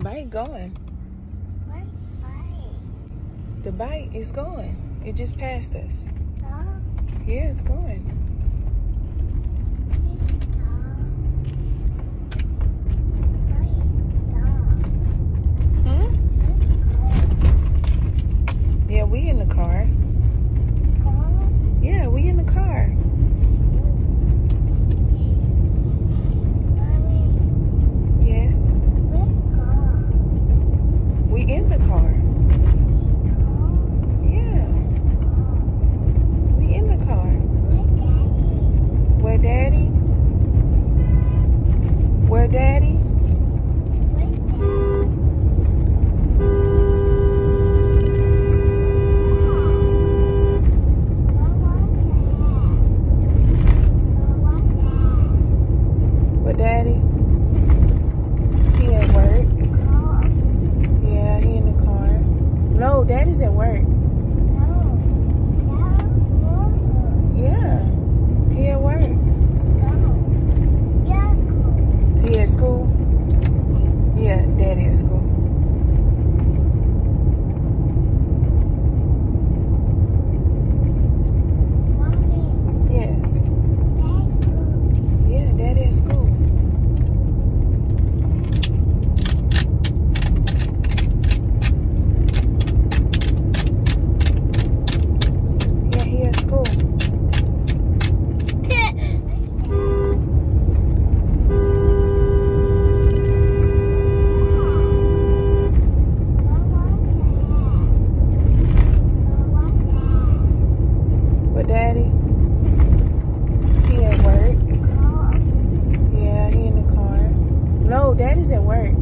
Bike going. What bike? The bike is going. It just passed us. Dog? Yeah, it's going. Hmm? Yeah, we in the car. Yeah, we in the car. Yes. We in the car. Daddy's at work. Yeah, he at work. He at school? Yeah, daddy at school. Yes. Yeah, daddy at school. Yeah, he at school. But daddy? He at work. Yeah, he in the car. No, daddy's at work.